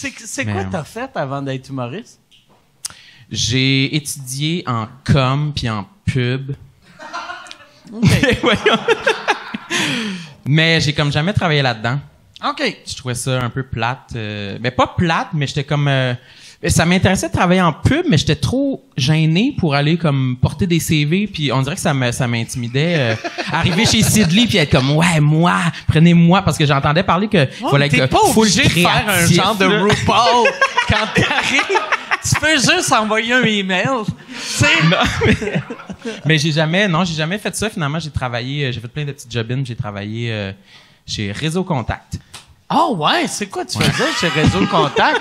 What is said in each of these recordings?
C'est quoi t'as fait avant d'être humoriste? J'ai étudié en com puis en pub. Mais j'ai comme jamais travaillé là-dedans. OK. Je trouvais ça un peu plate. euh, mais pas plate, mais j'étais comme... euh, ça m'intéressait de travailler en pub, mais j'étais trop gêné pour aller comme porter des CV, puis on dirait que ça me ça m'intimidait. euh, arriver chez Sidley puis être comme ouais moi, prenez-moi parce que j'entendais parler que Ouais, t'es que pas full obligé de faire un genre de. RuPaul quand t'arrives. Tu peux juste envoyer un email. Tu sais, Non, mais, mais j'ai jamais, non, j'ai jamais fait ça. Finalement, j'ai travaillé, euh, j'ai fait plein de petites job J'ai travaillé euh, chez Réseau Contact. Oh ouais, c'est quoi tu faisais chez Réseau Contact?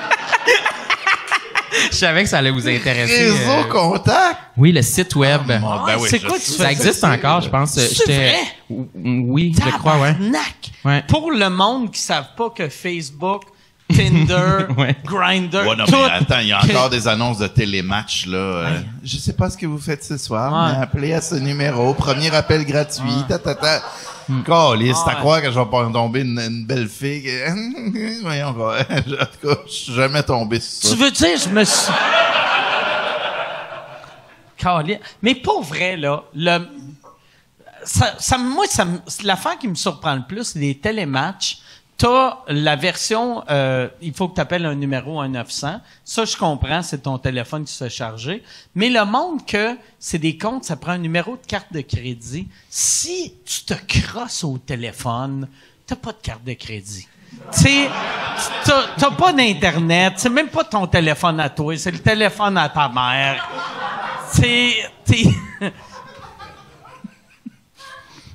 Je savais que ça allait vous intéresser. Réseau euh, contact. oui, le site web. Ah, ben oui, c'est je quoi tu ça existe encore, je pense. C'est vrai? Oui, je crois, ouais. Tabarnak! Ouais. Pour le monde qui savent pas que Facebook, Tinder, Ouais. Grindr, Ouais, non, tout... mais attends, il y a encore des annonces de télématch, là. euh, je sais pas ce que vous faites ce soir, Ouais. mais appelez à ce numéro. Premier appel gratuit. Ta, ta, ta. Hmm. Calisse, t'as Ouais. croire que je vais pas tomber une, une belle fille? que- Voyons, quoi. en tout cas, je suis jamais tombé sur ça. Tu veux dire, je me suis... Calais. Mais pour vrai, là, le... Ça, ça, moi, ça, l'affaire qui me surprend le plus, c'est les télématchs. T'as la version, euh, il faut que tu appelles un numéro 1900. Ça, je comprends, c'est ton téléphone qui se charger. Mais le monde que c'est des comptes, ça prend un numéro de carte de crédit. Si tu te crosses au téléphone, t'as pas de carte de crédit. Tu t'as t'as pas d'internet, c'est même pas ton téléphone à toi, c'est le téléphone à ta mère. C'est, t'es,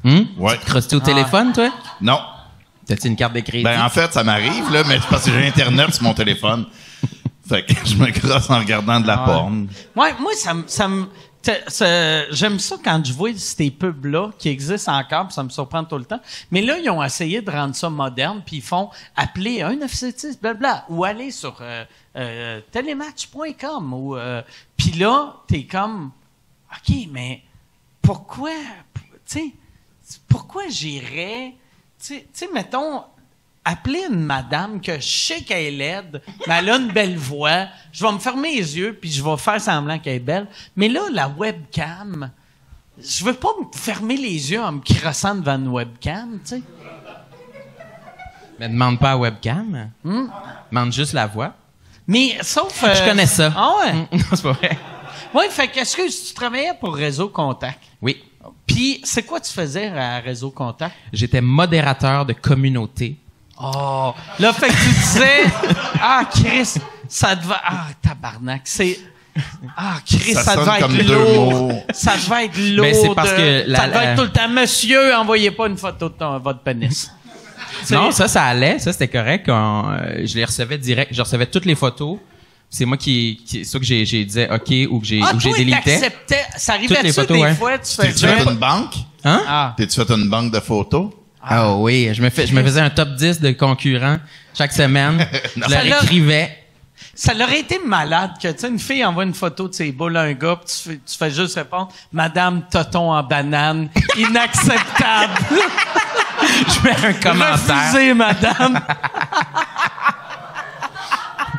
Hum? Ouais. Tu te crosses au téléphone, toi? Non. T'as-tu une carte de crédit? Ben, en fait, ça m'arrive, là, mais c'est parce que j'ai Internet sur mon téléphone. Fait que je me crosse en regardant de la porn. Ouais, moi, ça me, ça- j'aime ça quand je vois ces pubs-là qui existent encore, puis ça me surprend tout le temps. Mais là, ils ont essayé de rendre ça moderne, puis ils font appeler un 976, blabla, ou aller sur euh, euh, telematch.com, ou, euh, puis là, t'es comme, OK, mais pourquoi, tu sais, pourquoi j'irais, tu sais- mettons, appeler une madame que je sais qu'elle est laide, mais elle a une belle voix, je vais me fermer les yeux puis je vais faire semblant qu'elle est belle. Mais là, la webcam, je veux pas me fermer les yeux en me crossant devant une webcam, tu sais. Mais demande pas à webcam. Hmm? Demande juste la voix. Mais sauf... Je euh, connais ça. Ah ouais? Non, c'est pas vrai. Oui, fait que tu travaillais pour Réseau Contact? Oui. Puis, c'est quoi tu faisais à Réseau Contact? J'étais modérateur de communauté. Oh! Là, fait que tu disais, ah, Chris, ça devait, ah, tabarnak, c'est, ah, Chris, Ça ça, sonne devait comme être deux lourd. mots. Ça devait être lourd. Ben, c'est parce que la- ça devait la- être tout le temps, monsieur, envoyez pas une photo de ton- votre pénis. Non, ça, ça allait. Ça, c'était correct. Quand, euh, je les recevais direct. Je recevais toutes les photos. C'est moi qui, qui soit que j'ai, j'ai disais OK ou que j'ai, Ah, ou que j'ai délité. Ça Toutes les photos, des ouais. fois, tu fait une banque? Hein? Ah. T'es-tu fait une banque de photos? Ah oui, je me fais, je me faisais un top 10 de concurrents chaque semaine. je leur Ça écrivais. Ça leur été malade que, tu sais, une fille envoie une photo de ses boules à un gars, puis tu fais, tu fais juste répondre « Madame Toton en banane, inacceptable! Je mets un commentaire. Refusez, madame!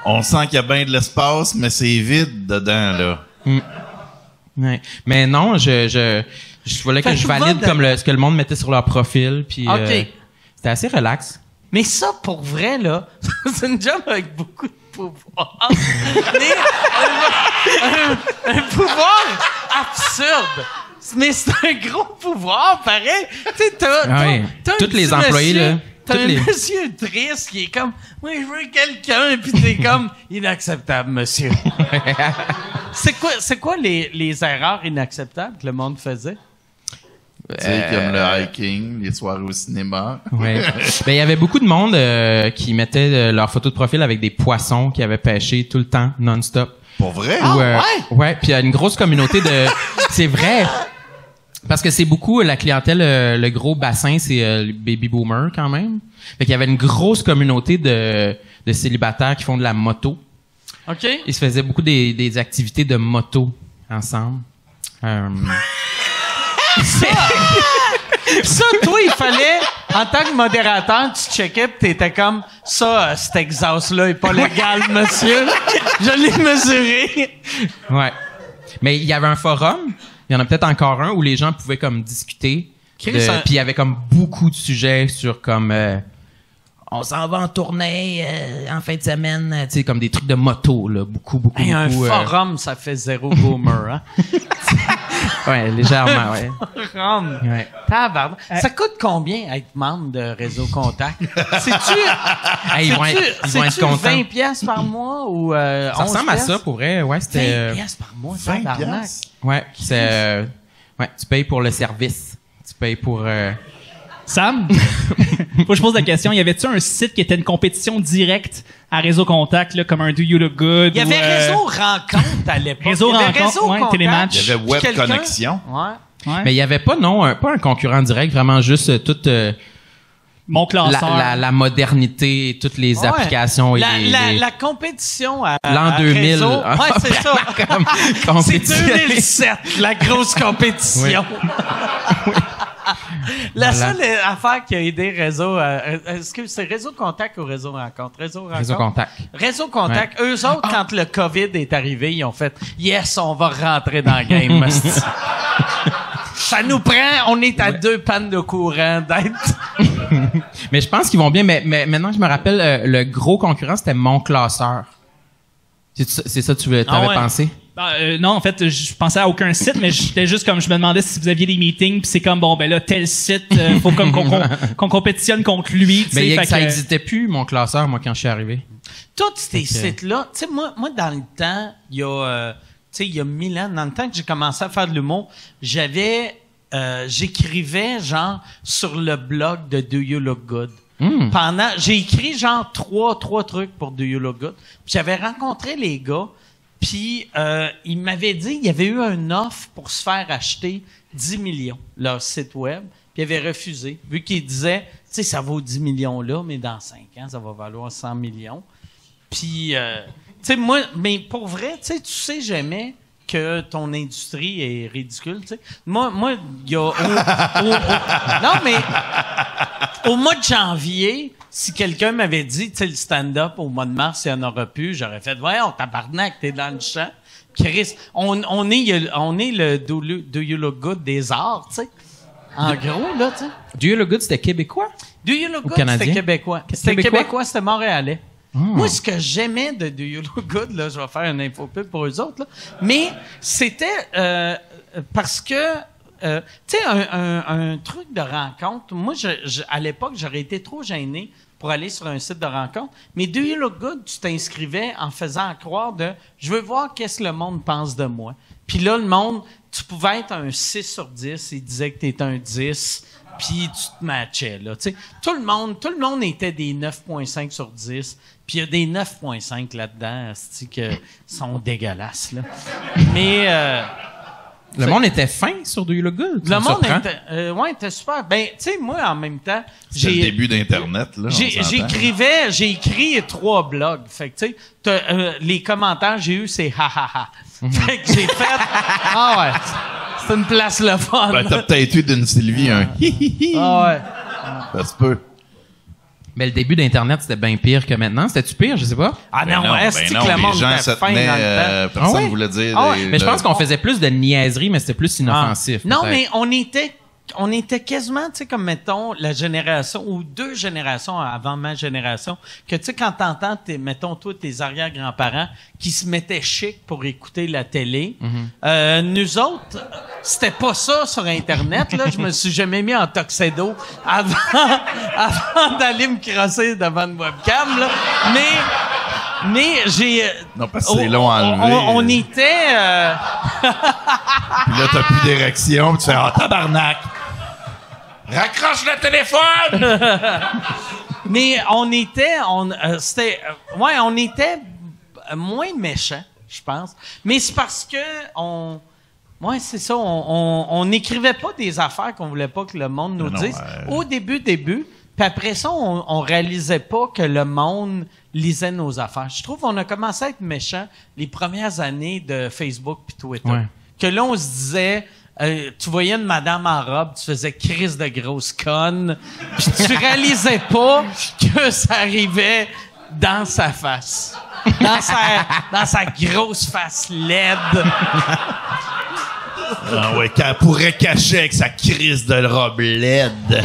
On sent qu'il y a bien de l'espace, mais c'est vide dedans, là. Ouais. Mais non, je, je, je voulais Fait que je valide va de- comme le, ce que le monde mettait sur leur profil. Puis, OK. euh, c'était assez relax. Mais ça, pour vrai, là, c'est une job avec beaucoup de pouvoir. Mais un, un- un pouvoir absurde. Mais c'est un gros pouvoir, pareil. Tu sais, t'as, t'as- Ouais. t'as un Tous les employés, monsieur- là. T'as un les- monsieur triste qui est comme, oui, je veux quelqu'un, puis t'es comme, inacceptable, monsieur. c'est quoi, c'est quoi les, les erreurs inacceptables que le monde faisait? Tu sais, comme le hiking, les soirées au cinéma. Ouais. ben, il y avait beaucoup de monde euh, qui mettait euh, leur photo de profil avec des poissons qui avaient pêché tout le temps, non-stop. Pour vrai? Ah, Ou, euh, ouais? Ouais, puis il y a une grosse communauté de... c'est vrai? Parce que c'est beaucoup euh, la clientèle, euh, le gros bassin, c'est euh, les baby boomers quand même. Fait qu'il y avait une grosse communauté de, de célibataires qui font de la moto. OK? Ils se faisaient beaucoup des, des activités de moto ensemble. Euh, ça, toi, il fallait, en tant que modérateur, tu checkais pis t'étais comme, ça, euh, cet exhaust-là est pas légal, monsieur. Je l'ai mesuré. Ouais. Mais il y avait un forum, il y en a peut-être encore un où les gens pouvaient comme discuter. Un- Puis il y avait comme beaucoup de sujets sur comme euh, on s'en va en tournée euh, en fin de semaine, euh, tu sais comme des trucs de moto là, beaucoup beaucoup Hey, un beaucoup. euh, forum, ça fait zéro boomer, hein? ouais, légèrement, ouais. Tabarnak. Ça coûte combien être membre de Réseau Contact? C'est-tu, Hey, ils vont être, ils vont être c'est-tu contents. 20 pièces par mois ou euh, Ça 11 ressemble à ça pour vrai, ouais, 20 c'était euh, piastres par mois, 20 tabarnak. piastres? ouais, c'est euh, ouais, tu payes pour le service. Tu payes pour euh, Sam, faut que je pose la question. Y avait-tu un site qui était une compétition directe à Réseau Contact, là, comme un Do You Look Good? Il y avait ou, euh, Réseau Rencontre à l'époque. Réseau Il y avait Rencontre, Réseau ouais, Contact. Télématch. Il y avait Puis Web quelqu'un- Connexion. Ouais. ouais. Mais il y avait pas non, un- pas un concurrent direct, vraiment juste euh, toute euh, Mon la, classeur. la, la modernité, toutes les Ouais. applications et la, les, la, les- la compétition à, l'an à 2000. Réseau. Ouais, c'est ça. comme C'est compétitionner. 2007, la grosse compétition. La Voilà. seule affaire qui a aidé Réseau, euh, est-ce que c'est Réseau Contact ou Réseau Rencontre? Réseau Rencontre? Réseau contact. Réseau Contact, eux autres, quand le COVID est arrivé, ils ont fait Yes, on va rentrer dans le game. Ça nous prend, on est à deux pannes de courant d'être. Mais je pense qu'ils vont bien. Mais, mais maintenant que je me rappelle, euh, le gros concurrent c'était mon classeur. C'est ça, c'est ça que tu avais Ah ouais. pensé? Ah, euh, non, en fait, je pensais à aucun site, mais j'étais juste comme je me demandais si vous aviez des meetings, puis c'est comme bon ben là tel site, euh, faut comme qu'on qu'on- qu'on compétitionne contre lui. tu sais, Mais il fait ça que- n'existait plus mon classeur moi quand je suis arrivé. Tous ces Ok. sites-là, tu sais, moi, moi, dans le temps, il y a, euh, tu sais, il y a mille ans, dans le temps que j'ai commencé à faire de l'humour, j'avais, euh, j'écrivais, genre, sur le blog de Do You Look Good. Hmm. Pendant, j'ai écrit, genre, trois, trois trucs pour Do You Look Good. Puis j'avais rencontré les gars, puis euh, ils m'avaient dit, il y avait eu un offre pour se faire acheter 10 millions, leur site web, puis ils avaient refusé, vu qu'ils disaient, tu sais, ça vaut 10 millions là, mais dans 5 ans, ça va valoir 100 millions. Puis, euh, tu sais, moi, mais pour vrai, tu sais, tu sais jamais que ton industrie est ridicule, tu sais. Moi, moi, il y a... non, mais au mois de janvier, si quelqu'un m'avait dit, tu sais, le stand-up au mois de mars, il n'y en aura plus, j'aurais fait, voyons, tabarnak, t'es dans le champ. Chris, on, on est, on est le Do, You- Do You Look Good des arts, tu sais. En gros, là, tu sais. Do You Look Good c'était québécois? Do You Look Ou Good, c'était québécois. C'était Québécois? c'était montréalais. Ah. Moi, ce que j'aimais de Do You Look Good, là, je vais faire une info pub pour eux autres, là, mais c'était euh, parce que, euh, tu sais, un, truc de rencontre, moi, je, à l'époque, j'aurais été trop gêné pour aller sur un site de rencontre, mais Do You Look Good, tu t'inscrivais en faisant croire de « je veux voir qu'est-ce que le monde pense de moi ». Puis là, le monde, tu pouvais être un 6 sur 10, il disait que tu étais un 10, puis tu te matchais là. Tout le monde, tout le monde était des 9.5 sur 10, puis il y a des 9.5 là-dedans, que sont dégueulasses là. Mais euh, Le monde était fin sur Do You Look Good. le monde était, euh, ouais, était super. Ben, tu sais, moi en même temps, C'est le j'ai début d'Internet, là. j'ai-. J'écrivais, j'ai écrit trois blogs. Fait que, tu sais, t'as, euh, les commentaires que j'ai eu, c'est ha ha ha. Mhm. Fait que j'ai fait, ah ouais, c'est une place le fun. Ben, t'as peut-être eu d'une Sylvie un hi hi hi. ah ouais. Ça se peut. Mais le début d'Internet, c'était bien pire que maintenant. C'était-tu pire? Je sais pas. Ah Ben non, est-ce ben que non, le monde les gens se fin tenaient, dans le temps? euh, personne Ah ouais? voulait dire. Ah ouais, des- Mais je le- pense qu'on faisait plus de niaiseries, mais c'était plus Ah. inoffensif. Non, mais on était, on était quasiment, tu sais, comme mettons la génération ou deux générations avant ma génération, que tu sais quand t'entends, tes, mettons toi tes arrière-grands-parents qui se mettaient chic pour écouter la télé, euh, nous autres, c'était pas ça sur Internet. Là, je me suis jamais mis en tuxedo avant, avant d'aller me crosser devant une webcam. Là. Mais, mais j'ai. Non, parce que c'est on- long à on- enlever. On, on était. euh, Puis là, t'as plus d'érection, puis tu fais, ah, tabarnak! Raccroche le téléphone! Mais on était, on, euh, c'était, euh, ouais, on était moins méchants, je pense. Mais c'est parce que on, ouais, c'est ça, on, n'écrivait pas des affaires qu'on voulait pas que le monde nous Non, dise. Au début, début. Puis après ça, on, on réalisait pas que le monde lisait nos affaires. Je trouve qu'on a commencé à être méchants les premières années de Facebook puis Twitter. Ouais. Que là, on se disait, euh, tu voyais une madame en robe, tu faisais crise de grosse conne, puis tu réalisais pas que ça arrivait dans sa face. Dans sa, grosse face laide. Ah ouais, qu'elle pourrait cacher avec sa crise de robe laide.